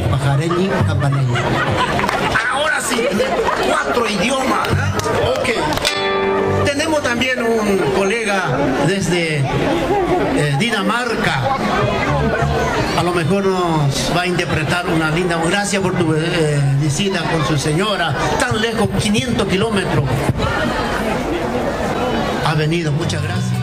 Pajarelli Campanelli. Campanelli. Ahora sí, cuatro idiomas. Ok. Tenemos también un colega desde eh, Dinamarca. A lo mejor nos va a interpretar una linda. Gracias por tu eh, visita con su señora. Tan lejos, 500 kilómetros. Ha venido, muchas gracias.